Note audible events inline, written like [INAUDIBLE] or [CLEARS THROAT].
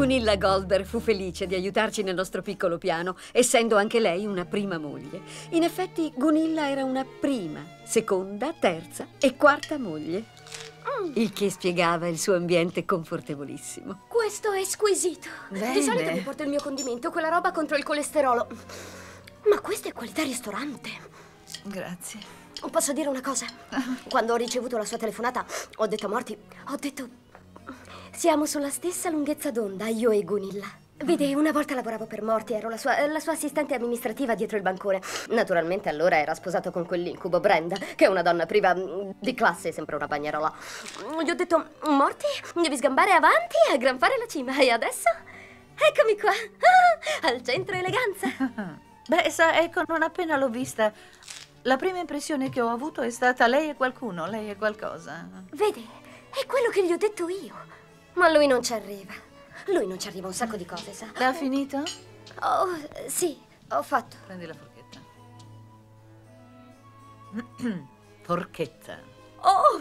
Gunilla Goldberg fu felice di aiutarci nel nostro piccolo piano, essendo anche lei una prima moglie. In effetti, Gunilla era una prima, seconda, terza e quarta moglie. Mm. Il che spiegava il suo ambiente confortevolissimo. Questo è squisito. Bene. Di solito mi porto il mio condimento, quella roba contro il colesterolo. Ma questa è qualità ristorante. Grazie. Posso dire una cosa? Quando ho ricevuto la sua telefonata, ho detto a Morty, ho detto... Siamo sulla stessa lunghezza d'onda, io e Gunilla. Vedi, una volta lavoravo per Morty, ero la sua, la sua assistente amministrativa dietro il bancone. Naturalmente allora era sposato con quell'incubo Brenda, che è una donna priva mm, di classe, sembra una bagnarola. Gli ho detto, Morty, devi sgambare avanti a gran fare la cima. E adesso? Eccomi qua, Ah, [LAUGHS] al centro eleganza. [LAUGHS] Beh, sa, ecco, non appena l'ho vista, la prima impressione che ho avuto è stata lei è qualcuno, lei è qualcosa. Vedi, è quello che gli ho detto io. Ma lui non ci arriva. Lui non ci arriva un sacco di cose, sa. L'ha finito? Oh, sì, ho fatto. Prendi la forchetta. [CLEARS THROAT] forchetta. Oh,